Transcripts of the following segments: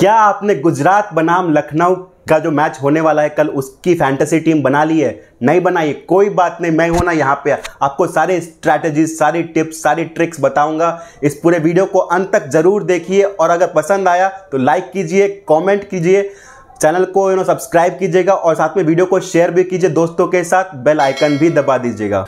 क्या आपने गुजरात बनाम लखनऊ का जो मैच होने वाला है, कल उसकी फैंटेसी टीम बना ली है? नहीं बनाई, कोई बात नहीं, मैं हूँ ना यहाँ पे। आपको सारे स्ट्रैटेजीज सारी टिप्स सारी ट्रिक्स बताऊँगा। इस पूरे वीडियो को अंत तक ज़रूर देखिए और अगर पसंद आया तो लाइक कीजिए कमेंट कीजिए चैनल को यू नो सब्सक्राइब कीजिएगा और साथ में वीडियो को शेयर भी कीजिए दोस्तों के साथ बेल आइकन भी दबा दीजिएगा।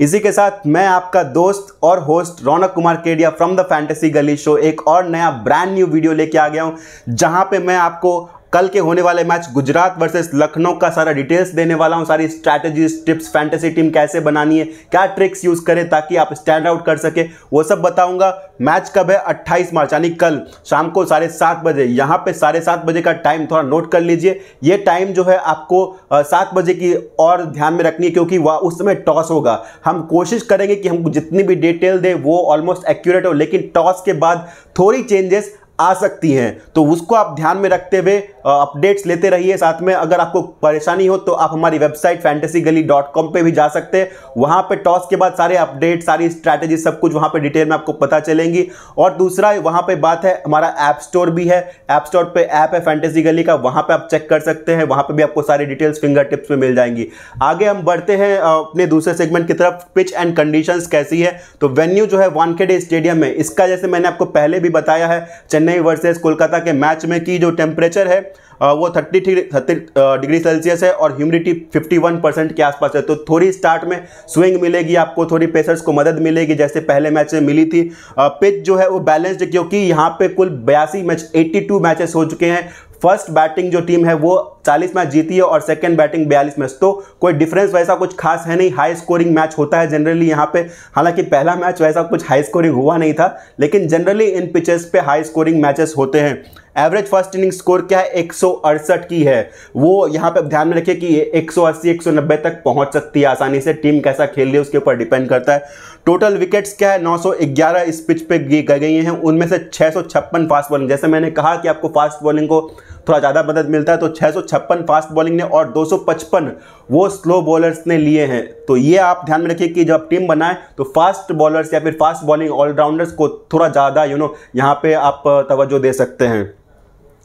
इसी के साथ मैं आपका दोस्त और host Raunak Kumar Kedia from the Fantasy Gali show एक और नया ब्रांड न्यू वीडियो लेके आ गया हूँ, जहाँ पे मैं आपको कल के होने वाले मैच गुजरात वर्सेस लखनऊ का सारा डिटेल्स देने वाला हूँ, सारी स्ट्रैटेजीज टिप्स फैंटेसी टीम कैसे बनानी है, क्या ट्रिक्स यूज़ करें ताकि आप स्टैंड आउट कर सके, वो सब बताऊँगा। मैच कब है? 28 मार्च, यानी कल शाम को साढ़े सात बजे। यहाँ पे साढ़े सात बजे का टाइम थोड़ा नोट कर लीजिए। ये टाइम जो है आपको सात बजे की और ध्यान में रखनी है क्योंकि वह उस समय टॉस होगा। हम कोशिश करेंगे कि हम जितनी भी डिटेल दें, वो ऑलमोस्ट एक्यूरेट हो, लेकिन टॉस के बाद थोड़ी चेंजेस आ सकती हैं। तो उसको आप ध्यान में रखते हुए अपडेट्स लेते रहिए। साथ में अगर आपको परेशानी हो तो आप हमारी website Fantasy Gali dot com पर भी जा सकते हैं। वहाँ पे टॉस के बाद सारे अपडेट सारी स्ट्रैटेजी सब कुछ वहाँ पे डिटेल में आपको पता चलेंगी। और दूसरा, वहाँ पे बात है, हमारा ऐप स्टोर भी है। ऐप स्टोर पर ऐप है फैंटेसी गली का। वहाँ पर आप चेक कर सकते हैं। वहाँ पर भी आपको सारी डिटेल्स फिंगर टिप्स में मिल जाएँगी। आगे हम बढ़ते हैं अपने दूसरे सेगमेंट की तरफ़। पिच एंड कंडीशंस कैसी है? तो वेन्यू जो है वानखेड़े स्टेडियम में। इसका जैसे मैंने आपको पहले भी बताया है, चेन्नई चेन्नई वर्सेस कोलकाता के मैच में की जो टेम्परेचर है वो थर्टी थर्टी डिग्री सेल्सियस है और ह्यूमिडिटी 51 परसेंट के आसपास है। तो थोड़ी स्टार्ट में स्विंग मिलेगी, आपको थोड़ी पेसर्स को मदद मिलेगी, जैसे पहले मैच में मिली थी। पिच जो है वो बैलेंस्ड क्योंकि यहाँ पे कुल बयासी मैच 82 मैचेस हो चुके हैं। फ़र्स्ट बैटिंग जो टीम है वो 40 मैच जीती है और सेकंड बैटिंग 42 मैच। तो कोई डिफरेंस वैसा कुछ खास है नहीं। हाई स्कोरिंग मैच होता है जनरली यहाँ पे। हालाँकि पहला मैच वैसा कुछ हाई स्कोरिंग हुआ नहीं था, लेकिन जनरली इन पिचेस पे हाई स्कोरिंग मैचेस होते हैं। एवरेज फ़र्स्ट इनिंग स्कोर क्या है? एक सौ अड़सठ की है। वो यहाँ पे ध्यान में रखिए कि एक 180 190 तक पहुँच सकती है आसानी से। टीम कैसा खेल रही है, उसके ऊपर डिपेंड करता है। टोटल विकेट्स क्या है? 911 इस पिच पे गई हैं। उनमें से छः सौ छप्पन फास्ट बॉलिंग जैसे मैंने कहा कि आपको फास्ट बॉलिंग को थोड़ा ज़्यादा मदद मिलता है तो छः सौ छप्पन फास्ट बॉलिंग ने और 255 वो स्लो बॉलर्स ने लिए हैं। तो ये आप ध्यान में रखिए कि जब टीम बनाए तो फास्ट बॉलर्स या फिर फास्ट बॉलिंग ऑलराउंडर्स को थोड़ा ज़्यादा यू नो यहाँ पे आप तवज्जो दे सकते हैं।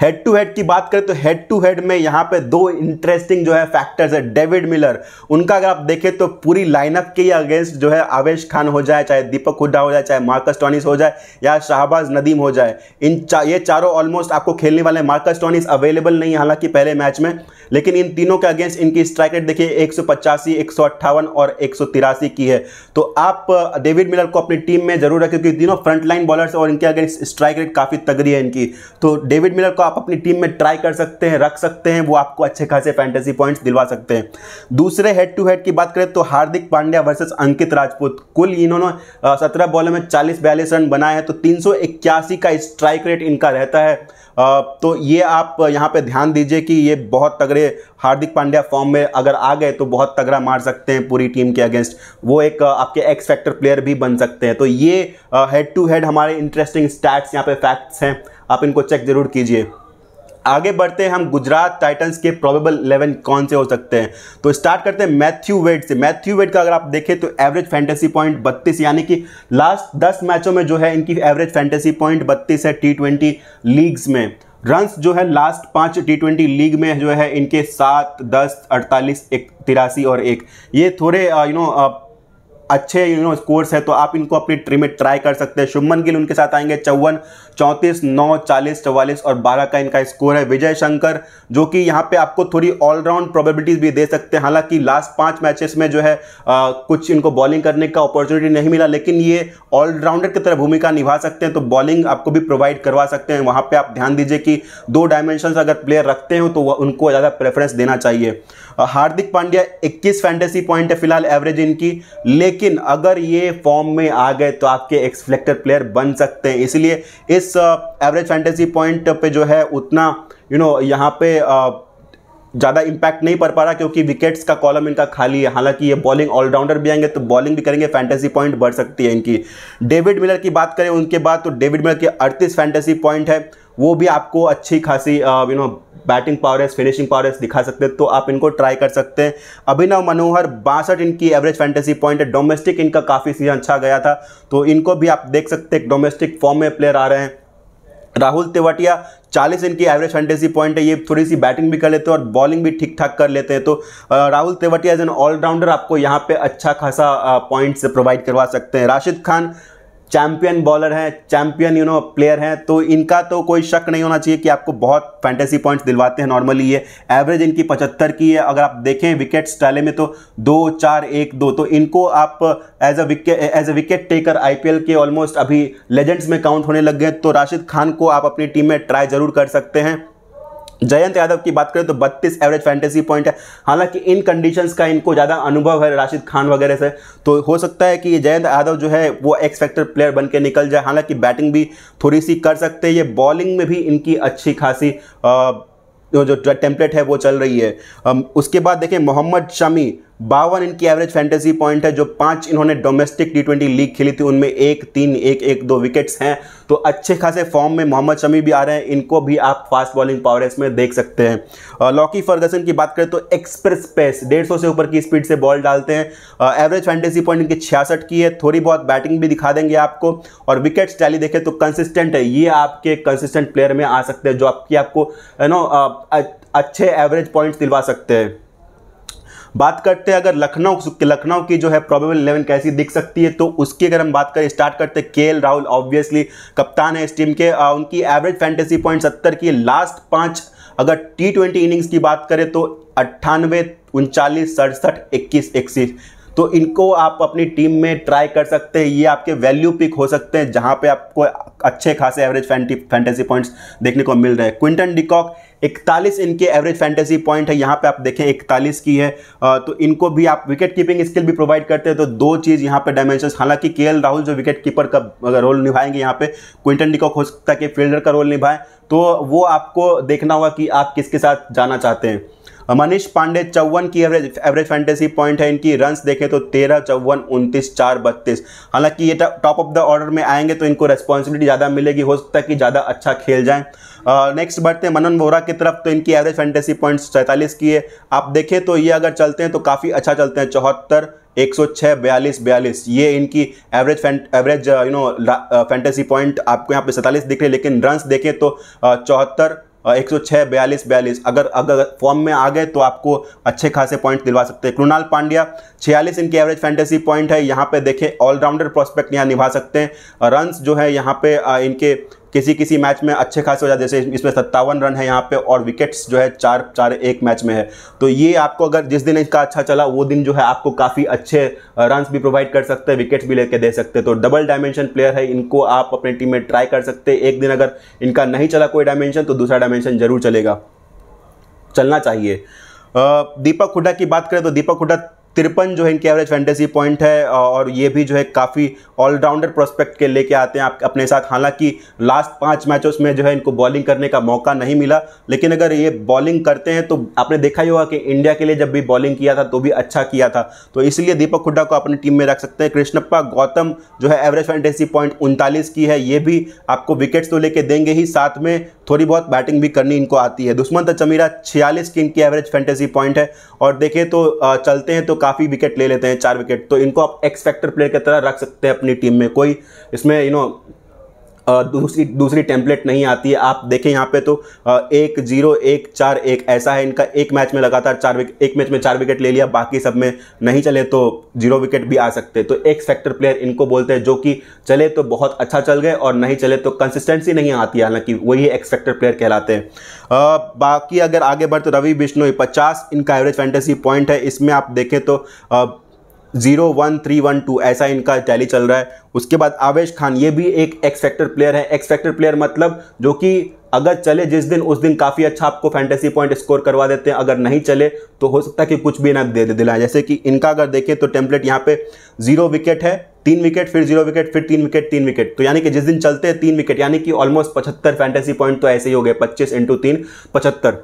हेड टू हेड की बात करें तो हेड टू हेड में यहाँ पे दो इंटरेस्टिंग जो है फैक्टर्स है डेविड मिलर उनका अगर आप देखें तो पूरी लाइनअप के अगेंस्ट जो है आवेश खान हो जाए चाहे दीपक हुड्डा हो जाए चाहे मार्कस टॉनिस हो जाए या शाहबाज नदीम हो जाए इन चा, ये चारों ऑलमोस्ट आपको खेलने वाले मार्कस टॉनिस अवेलेबल नहीं हालाँकि पहले मैच में लेकिन इन तीनों के अगेंस्ट इनकी स्ट्राइक रेट देखिए एक सौ और एक सौ तिरासी की है। तो आप डेविड मिलर को अपनी टीम में ज़रूर रखें क्योंकि तीनों फ्रंट लाइन बॉलर्स और इनके अगेंस्ट स्ट्राइक रेट काफ़ी तगड़ी है इनकी। तो डेविड मिलर को आप अपनी टीम में ट्राई कर सकते हैं, रख सकते हैं, वो आपको अच्छे खासे फैंटेसी पॉइंट्स दिलवा सकते हैं। दूसरे हेड टू हेड की बात करें तो हार्दिक पांड्या वर्सेस अंकित राजपूत। कुल इन्होंने सत्रह बॉलों में चालीस बयालीस रन बनाए हैं तो तीन का स्ट्राइक रेट इनका रहता है। तो ये आप यहाँ पे ध्यान दीजिए कि ये बहुत तगड़े हार्दिक पांड्या फॉर्म में अगर आ गए तो बहुत तगड़ा मार सकते हैं पूरी टीम के अगेंस्ट वो एक आपके एक्स फैक्टर प्लेयर भी बन सकते हैं। तो ये हेड टू हेड हमारे इंटरेस्टिंग स्टैट्स यहाँ पे फैक्ट्स हैं। आप इनको चेक ज़रूर कीजिए। आगे बढ़ते हैं हम गुजरात टाइटंस के प्रोबेबल 11 कौन से हो सकते हैं? तो स्टार्ट करते हैं मैथ्यू वेट से। मैथ्यू वेट का अगर आप देखें तो एवरेज फैंटेसी पॉइंट 32 यानी कि लास्ट 10 मैचों में जो है इनकी एवरेज फैंटेसी पॉइंट 32 है टी लीग्स में। रन्स जो है लास्ट पाँच टी ट्वेंटी लीग में जो है इनके सात, दस, अड़तालीस, एक, तिरासी और एक। ये थोड़े यू नो अच्छे यू नो स्कोर्स है तो आप इनको अपनी ट्री में ट्राई कर सकते हैं। शुभमन गिल उनके साथ आएँगे चौवन चौंतीस नौ चालीस चौवालीस और बारह का इनका स्कोर है। विजय शंकर जो कि यहाँ पे आपको थोड़ी ऑलराउंड प्रोबेबिलिटीज भी दे सकते हैं। हालाँकि लास्ट पाँच मैचेस में जो है आ, कुछ इनको बॉलिंग करने का अपॉर्चुनिटी नहीं मिला लेकिन ये ऑलराउंडर की तरह भूमिका निभा सकते हैं तो बॉलिंग आपको भी प्रोवाइड करवा सकते हैं। वहाँ पर आप ध्यान दीजिए कि दो डायमेंशन अगर प्लेयर रखते हो तो उनको ज़्यादा प्रेफरेंस देना चाहिए। हार्दिक पांड्या 21 फैंटेसी पॉइंट है फ़िलहाल एवरेज इनकी। लेकिन अगर ये फॉर्म में आ गए तो आपके एक्सफ्लेक्टर प्लेयर बन सकते हैं। इसलिए इस एवरेज फैंटेसी पॉइंट पे जो है उतना यू नो यहाँ पे ज़्यादा इम्पैक्ट नहीं पड़ पा रहा क्योंकि विकेट्स का कॉलम इनका खाली है। हालाँकि ये बॉलिंग ऑलराउंडर भी आएँगे तो बॉलिंग भी करेंगे फैंटेसी पॉइंट बढ़ सकती है इनकी। डेविड मिलर की बात करें, उनके बाद तो डेविड मिलर के अड़तीस फैंटेसी पॉइंट है। वो भी आपको अच्छी खासी you know batting prowess finishing prowess दिखा सकते हैं तो आप इनको ट्राई कर सकते हैं। अभिनव मनोहर बासठ इनकी एवरेज फैंटेसी पॉइंट है। डोमेस्टिक इनका काफ़ी सीज़न अच्छा गया था तो इनको भी आप देख सकते हैं डोमेस्टिक फॉर्म में प्लेयर आ रहे हैं। राहुल तेवटिया 40 इनकी एवरेज फैंटेसी पॉइंट है, ये थोड़ी सी बैटिंग भी कर लेते हैं और बॉलिंग भी ठीक ठाक कर लेते हैं। तो Rahul Tewatia as an allrounder आपको यहाँ पे अच्छा खासा पॉइंट्स प्रोवाइड करवा सकते हैं। राशिद खान चैंपियन बॉलर हैं, चैंपियन यू नो प्लेयर हैं तो इनका तो कोई शक नहीं होना चाहिए कि आपको बहुत फैंटेसी पॉइंट्स दिलवाते हैं नॉर्मली ये। एवरेज इनकी पचहत्तर की है, अगर आप देखें विकेट्स डाले में तो दो, चार, एक, दो तो इनको आप as a wicket as a wicket taker IPL के ऑलमोस्ट अभी लेजेंड्स में काउंट होने लग गए तो राशिद खान को आप अपनी टीम में ट्राई ज़रूर कर सकते हैं। जयंत यादव की बात करें तो 32 एवरेज फैंटेसी पॉइंट है। हालाँकि इन कंडीशंस का इनको ज़्यादा अनुभव है राशिद खान वगैरह से। तो हो सकता है कि जयंत यादव जो है वो एक्स फैक्टर प्लेयर बन के निकल जाए। हालाँकि बैटिंग भी थोड़ी सी कर सकते हैं। ये बॉलिंग में भी इनकी अच्छी खासी आ, जो टेम्पलेट है वो चल रही है। उसके बाद देखें मोहम्मद शमी बावन इनकी एवरेज फैंटेसी पॉइंट है, जो पाँच इन्होंने डोमेस्टिक टी ट्वेंटी लीग खेली थी, उनमें एक, तीन, एक एक, दो विकेट्स हैं। तो अच्छे खासे फॉर्म में मोहम्मद शमी भी आ रहे हैं, इनको भी आप फास्ट बॉलिंग पावर में देख सकते हैं। लॉकी फर्गसन की बात करें तो एक्सप्रेस पेस डेढ़ से ऊपर की स्पीड से बॉल डालते हैं। एवरेज फैंटेसी पॉइंट इनकी छियासठ की है, थोड़ी बहुत बैटिंग भी दिखा देंगे आपको। और विकेट्स टैली देखें तो कंसिस्टेंट है, ये आपके कंसिस्टेंट प्लेयर में आ सकते हैं, जो आपकी आपको यू नो अच्छे एवरेज पॉइंट्स दिलवा सकते हैं। बात करते हैं अगर लखनऊ लखनऊ की जो है प्रॉबेबल इलेवन कैसी दिख सकती है तो उसकी अगर हम बात करें स्टार्ट करते हैं के राहुल ऑब्वियसली कप्तान है इस टीम के। आ, उनकी एवरेज फैंटेसी पॉइंट सत्तर की लास्ट पाँच अगर टी ट्वेंटी इनिंग्स की बात करें तो अट्ठानवे उनचालीस सड़सठ इक्कीस इक्कीस तो इनको आप अपनी टीम में ट्राई कर सकते हैं ये आपके वैल्यू पिक हो सकते हैं जहाँ पे आपको अच्छे खासे एवरेज फैंटेसी पॉइंट्स देखने को मिल रहे हैं। क्विंटन डिकॉक इकतालीस इनके एवरेज फैंटेसी पॉइंट है, यहाँ पे आप देखें इकतालीस की है तो इनको भी आप विकेट कीपिंग स्किल भी प्रोवाइड करते हैं तो दो चीज़ यहाँ पे डायमेंशन हालाँकि के राहुल जो विकेट कीपर का रोल निभाएँगे यहाँ पे क्विंटन डिकॉक हो सकता है कि फील्डर का रोल निभाए तो वो आपको देखना होगा कि आप किसके साथ जाना चाहते हैं। मनीष पांडे चौवन की एवरेज एवरेज फैंटेसी पॉइंट है इनकी रन्स देखें तो तेरह, चौवन, उनतीस, चार, बत्तीस, हालाँकि ये टॉप ऑफ़ द ऑर्डर में आएँगे तो इनको रेस्पॉन्सिबिलिटी ज़्यादा मिलेगी, हो सकता है कि ज़्यादा अच्छा खेल जाएँ। नेक्स्ट बढ़ते हैं। मनन वोरा की तरफ़ तो इनकी एवरेज फैंटेसी पॉइंट सैंतालीस की है। आप देखें तो ये अगर चलते हैं तो काफ़ी अच्छा चलते हैं। चौहत्तर, एक सौ छः बयालीस बयालीस। ये इनकी average average you know fantasy point आपको यहाँ पे सैंतालीस दिख रहे हैं। लेकिन रन्स देखें तो चौहत्तर एक सौ छः बयालीस बयालीस। अगर अगर फॉर्म में आ गए तो आपको अच्छे खासे पॉइंट दिलवा सकते हैं। कृणाल पांड्या, छियालीस इनकी एवरेज फैंटेसी पॉइंट है। यहाँ पे देखें ऑलराउंडर प्रोस्पेक्ट यहाँ निभा सकते हैं। रन्स जो है, यहाँ पे इनके किसी किसी मैच में अच्छे खासे हो जाते जैसे इसमें सत्तावन रन है, यहाँ पे और विकेट्स जो है चार चार एक मैच में है। तो ये आपको अगर जिस दिन इसका अच्छा चला, वो दिन जो है आपको काफ़ी अच्छे रन भी प्रोवाइड कर सकते हैं विकेट्स भी लेके दे सकते हैं। तो डबल डायमेंशन प्लेयर है, इनको आप अपने टीम में ट्राई कर सकते हैं। एक दिन अगर इनका नहीं चला कोई डायमेंशन तो दूसरा डायमेंशन ज़रूर चलेगा। चलना चाहिए। दीपक हुड्डा की बात करें तो दीपक हुड्डा तिरपन जो है इनके एवरेज फैंटेसी पॉइंट है और ये भी जो है काफ़ी ऑलराउंडर प्रोस्पेक्ट के लेके आते हैं आप, अपने साथ। हालाँकि लास्ट पाँच मैचों में जो है इनको बॉलिंग करने का मौका नहीं मिला, लेकिन अगर ये बॉलिंग करते हैं तो आपने देखा ही होगा कि इंडिया के लिए जब भी बॉलिंग किया था तो भी अच्छा किया था। तो इसलिए दीपक हुड्डा को अपनी टीम में रख सकते हैं। कृष्णप्पा गौतम जो है एवरेज फैंटेसी पॉइंट उनतालीस की है, ये भी आपको विकेट्स तो लेके देंगे ही। साथ में थोड़ी बहुत बैटिंग भी करनी इनको आती है। दुश्मन चमीरा छियालीस की इनकी एवरेज फैंटेसी पॉइंट है। और देखें तो चलते हैं तो काफ़ी विकेट ले लेते हैं, चार विकेट। तो इनको आप एक्स फैक्टर प्लेयर की तरह रख सकते हैं अपनी टीम में। कोई इसमें यू नो दूसरी दूसरी टेम्पलेट नहीं आती है। आप देखें यहाँ पे तो एक ज़ीरो, एक चार, एक ऐसा है। इनका एक मैच में लगातार चार विकेट एक मैच में चार विकेट ले लिया। बाकी सब में नहीं चले तो ज़ीरो विकेट भी आ सकते। तो एक फैक्टर प्लेयर इनको बोलते हैं जो कि चले तो बहुत अच्छा चल गए और नहीं चले तो कंसिस्टेंसी नहीं आती हालाँकि वही एक्स फैक्टर प्लेयर कहलाते हैं। बाकी अगर आगे बढ़ तो रवि बिश्नोई पचास, इनका एवरेज फैंटेसी पॉइंट है। इसमें आप देखें तो zero one three one two, ऐसा इनका टैली चल रहा है। उसके बाद आवेश खान, ये भी एक एक्स फैक्टर प्लेयर है। एक्स फैक्टर प्लेयर मतलब जो कि अगर चले जिस दिन, उस दिन काफ़ी अच्छा आपको फैंटेसी पॉइंट स्कोर करवा देते हैं। अगर नहीं चले तो हो सकता है कि कुछ भी ना दे दे दिलाएँ। जैसे कि इनका अगर देखें तो टेम्पलेट यहाँ पे ज़ीरो विकेट है, तीन विकेट फिर ज़ीरो विकेट फिर तीन विकेट तीन विकेट तो यानी कि जिस दिन चलते हैं, तीन विकेट यानी कि ऑलमोस्ट पचहत्तर फैंटेसी पॉइंट तो ऐसे ही हो गए, पच्चीस इंटू तीन, पचहत्तर।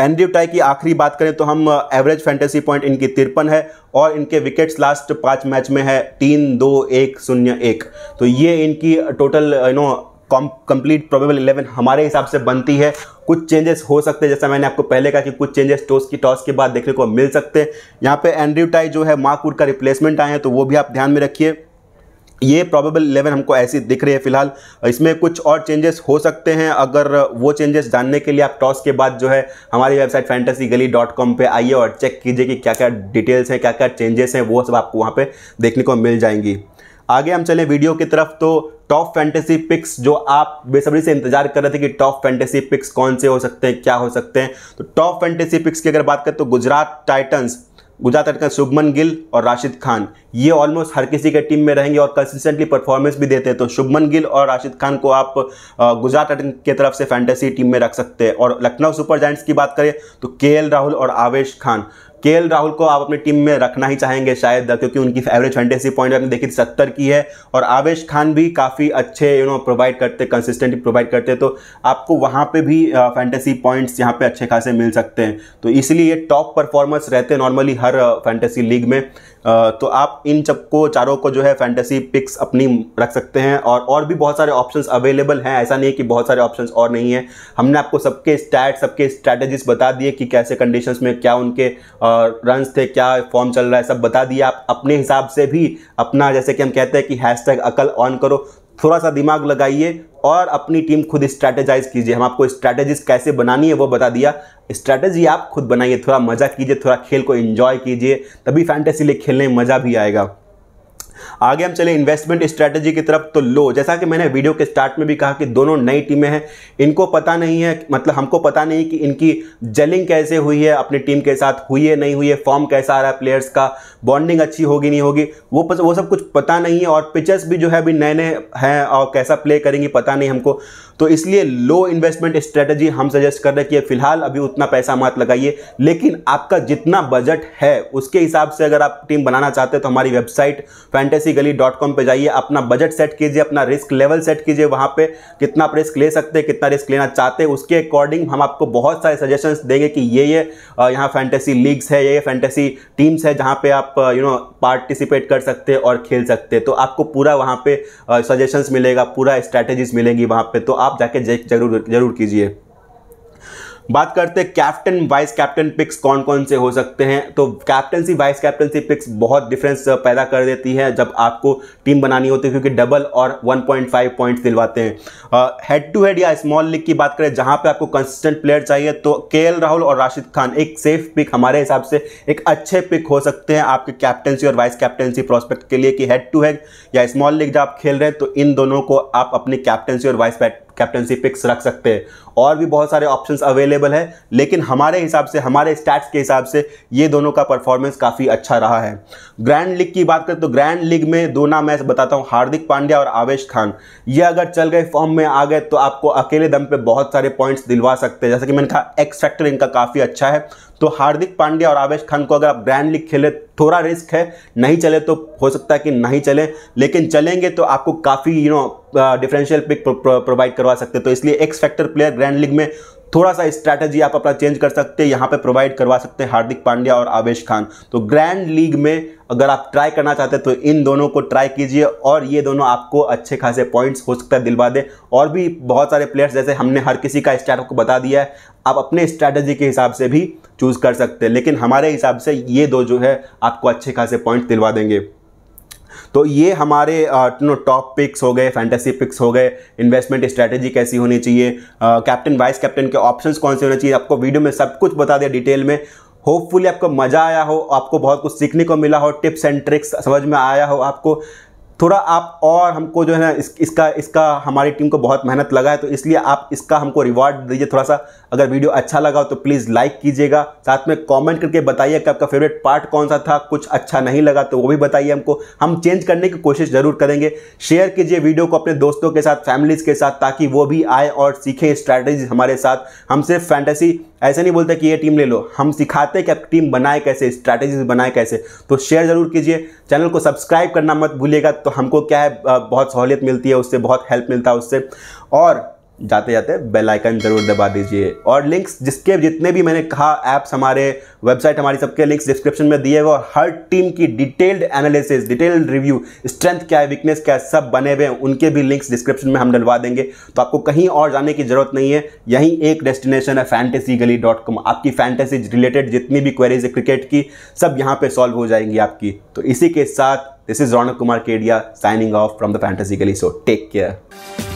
एंड्रयू टाई की आखिरी बात करें तो हम एवरेज फैंटेसी पॉइंट इनकी तिरपन है और इनके विकेट्स लास्ट पाँच मैच में है तीन, दो, एक, शून्य, एक। तो ये इनकी total you know complete probable eleven हमारे हिसाब से बनती है। कुछ चेंजेस हो सकते हैं, जैसा मैंने आपको पहले कहा कि कुछ चेंजेस टॉस की, टॉस के बाद देखने को मिल सकते हैं। यहाँ पे एंड्रयू टाई जो है मार्कवुड का रिप्लेसमेंट आए हैं तो वो भी आप ध्यान में रखिए। ये प्रॉबेबल इलेवन हमको ऐसी दिख रही है फ़िलहाल। इसमें कुछ और चेंजेस हो सकते हैं। अगर वो चेंजेस जानने के लिए आप टॉस के बाद जो है हमारी website Fantasy Gali dot com पर आइए और चेक कीजिए कि क्या क्या डिटेल्स हैं क्या क्या चेंजेस हैं, वो सब आपको वहाँ पर देखने को मिल जाएँगी। आगे हम चलें वीडियो की तरफ़। तो टॉप फैंटेसी पिक्स जो आप बेसब्री से इंतज़ार कर रहे थे कि टॉप फैंटेसी पिक्स कौन से हो सकते हैं, क्या हो सकते हैं। तो टॉप फैंटेसी पिक्स की अगर बात करें तो गुजरात टाइटन्स गुजरात का शुभमन गिल और राशिद खान। ये ऑलमोस्ट हर किसी के टीम में रहेंगे और कंसिस्टेंटली परफॉर्मेंस भी देते हैं। तो शुभमन गिल और राशिद खान को आप गुजरात की तरफ़ से फैंटेसी टीम में रख सकते हैं। और लखनऊ सुपर जाइंट्स की बात करें तो के राहुल और आवेश खान। के राहुल को आप अपनी टीम में रखना ही चाहेंगे शायद, क्योंकि उनकी एवरेज फैंटेसी पॉइंट आपने देखी सत्तर की है, और आवेश खान भी काफ़ी अच्छे यू नो प्रोवाइड करते कंसिस्टेंटली प्रोवाइड करते तो आपको वहाँ पे भी फैंटेसी पॉइंट्स यहाँ पे अच्छे खासे मिल सकते हैं। तो इसलिए ये टॉप परफॉर्मर्स रहते हैं नॉर्मली हर फैंटेसी लीग में। तो आप इन सबको, चारों को जो है फैंटेसी पिक्स अपनी रख सकते हैं, और और भी बहुत सारे ऑप्शंस अवेलेबल हैं। ऐसा नहीं है कि बहुत सारे ऑप्शंस और नहीं है। हमने आपको सबके स्टैट सबके स्ट्रैटेजीज बता दिए कि कैसे कंडीशंस में क्या उनके रन्स थे, क्या फॉर्म चल रहा है, सब बता दिया आप अपने हिसाब से भी अपना, जैसे कि हम कहते हैं कि हैश अकल ऑन करो। थोड़ा सा दिमाग लगाइए और अपनी टीम खुद स्ट्रैटेजाइज कीजिए। हम आपको स्ट्रैटेजीज कैसे बनानी है वो बता दिया। स्ट्रैटेजी आप खुद बनाइए, थोड़ा मज़ा कीजिए, थोड़ा खेल को एंजॉय कीजिए, तभी फैंटेसी लिए खेलने में मज़ा भी आएगा। आगे हम चले इन्वेस्टमेंट स्ट्रैटेजी की तरफ़ तो लो, जैसा कि मैंने वीडियो के स्टार्ट में भी कहा कि दोनों नई टीमें हैं, इनको पता नहीं है मतलब हमको पता नहीं कि इनकी जलिंग कैसे हुई है, अपनी टीम के साथ हुई है, नहीं हुई है फॉर्म कैसा आ रहा है प्लेयर्स का बॉन्डिंग अच्छी होगी, नहीं होगी, वो वो सब कुछ पता नहीं है और पिचर्स भी जो है अभी नए नए हैं और कैसा प्ले करेंगी पता नहीं हमको। तो इसलिए लो इन्वेस्टमेंट स्ट्रेटजी हम सजेस्ट कर रहे हैं कि फ़िलहाल अभी उतना पैसा मत लगाइए, लेकिन आपका जितना बजट है, उसके हिसाब से अगर आप टीम बनाना चाहते हैं तो हमारी website Fantasy Gali dot com पर जाइए, अपना बजट सेट कीजिए, अपना रिस्क लेवल सेट कीजिए वहाँ पर कितना आप रिस्क ले सकते हैं, कितना रिस्क लेना चाहते हैं, उसके अकॉर्डिंग हम आपको बहुत सारे सजेशंस देंगे कि ये ये यहाँ फैंटेसी लीग्स है, ये ये फैंटेसी टीम्स है जहाँ पे आप यू नो पार्टिसिपेट कर सकते हैं और खेल सकते हैं। तो आपको पूरा वहाँ पे सजेशंस मिलेगा, पूरा स्ट्रैटेजीज मिलेंगी वहाँ पे। तो आप जाके ज़रूर ज़रूर कीजिए। बात करते हैं कैप्टन वाइस कैप्टन पिक्स कौन कौन से हो सकते हैं। तो कैप्टनसी वाइस कैप्टनसी पिक्स बहुत डिफरेंस पैदा कर देती है जब आपको टीम बनानी होती है, क्योंकि डबल और 1.5 पॉइंट्स दिलवाते हैं। हेड टू हेड या स्मॉल लीग की बात करें, जहाँ पे आपको कंसिस्टेंट प्लेयर चाहिए तो के राहुल और राशिद खान एक सेफ़ पिक हमारे हिसाब से एक अच्छे पिक हो सकते हैं आपके कैप्टनसी और वाइस कैप्टनसी प्रोस्पेक्ट के लिए कि हेड टू हेड या स्मॉल लीग जब आप खेल रहे हैं तो इन दोनों को आप अपनी कैप्टनसी और वाइस कैप्टनसी पिक्स रख सकते हैं। और भी बहुत सारे ऑप्शंस अवेलेबल है, लेकिन हमारे हिसाब से, हमारे स्टैट्स के हिसाब से ये दोनों का परफॉर्मेंस काफ़ी अच्छा रहा है। ग्रैंड लीग की बात करें तो ग्रैंड लीग में दो नाम मैं बताता हूँ, हार्दिक पांड्या और आवेश खान। ये अगर चल गए फॉर्म में आ गए तो आपको अकेले दम पे बहुत सारे पॉइंट्स दिलवा सकते हैं। जैसे कि मैंने कहा एक्स फैक्टर इनका काफ़ी अच्छा है। तो हार्दिक पांड्या और आवेश खान को अगर आप ग्रैंड लीग खेले, थोड़ा रिस्क है, नहीं चले तो हो सकता है कि नहीं चले, लेकिन चलेंगे तो आपको काफ़ी you know differential pick provide करवा सकते तो इसलिए X factor player grand league में थोड़ा सा स्ट्रैटेजी आप अपना चेंज कर सकते हैं, यहाँ पे प्रोवाइड करवा सकते हैं हार्दिक पांड्या और आवेश खान। तो ग्रैंड लीग में अगर आप ट्राई करना चाहते हैं तो इन दोनों को ट्राई कीजिए और ये दोनों आपको अच्छे खासे पॉइंट्स हो सकता है दिलवा दे। और भी बहुत सारे प्लेयर्स जैसे हमने हर किसी का स्टार्ट को बता दिया है, आप अपने स्ट्रैटेजी के हिसाब से भी चूज़ कर सकते हैं। लेकिन हमारे हिसाब से ये दो जो है, आपको अच्छे खासे पॉइंट दिलवा देंगे। तो ये हमारे टॉप पिक्स हो गए, फैंटेसी पिक्स हो गए, इन्वेस्टमेंट स्ट्रैटेजी कैसी होनी चाहिए कैप्टन, वाइस कैप्टन के ऑप्शंस कौन से होने चाहिए, आपको वीडियो में सब कुछ बता दिया डिटेल में। होपफुली आपको मज़ा आया हो, आपको बहुत कुछ सीखने को मिला हो, टिप्स एंड ट्रिक्स समझ में आया हो आपको। थोड़ा आप और हमको जो है ना इस, इसका इसका हमारी टीम को बहुत मेहनत लगा है तो इसलिए आप इसका हमको रिवॉर्ड दीजिए थोड़ा सा अगर वीडियो अच्छा लगा हो तो प्लीज़ लाइक कीजिएगा। साथ में कमेंट करके बताइए कि आपका फेवरेट पार्ट कौन सा था कुछ अच्छा नहीं लगा तो वो भी बताइए हमको। हम चेंज करने की कोशिश ज़रूर करेंगे। शेयर कीजिए वीडियो को अपने दोस्तों के साथ फैमिलीज़ के साथ ताकि वो भी आए और सीखें स्ट्रैटेजी हमारे साथ। हम सिर्फ़ फैंटेसी ऐसे नहीं बोलते कि ये टीम ले लो। हम सिखाते हैं कि आप टीम बनाए कैसे स्ट्रैटेजीज बनाए कैसे। तो शेयर ज़रूर कीजिए। चैनल को सब्सक्राइब करना मत भूलिएगा। तो हमको क्या है बहुत सहूलियत मिलती है उससे, बहुत हेल्प मिलता है उससे। और जाते जाते बेल आइकन ज़रूर दबा दीजिए। और लिंक्स जिसके जितने भी मैंने कहा ऐप्स हमारे वेबसाइट हमारी, सबके लिंक्स डिस्क्रिप्शन में दिए हुए और हर टीम की detailed analysis detailed review strength क्या है वीकनेस क्या है, सब बने हुए हैं, उनके भी लिंक्स डिस्क्रिप्शन में हम डलवा देंगे। तो आपको कहीं और जाने की ज़रूरत नहीं है। यहीं एक डेस्टिनेशन है फैंटेसी गली डॉट कॉम आपकी फैंटेसी रिलेटेड जितनी भी क्वेरीज है क्रिकेट की, सब यहाँ पर सॉल्व हो जाएँगी आपकी। तो इसी के साथ this is Raunak Kumar Kedia signing off from the Fantasy Gali so take care